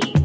body.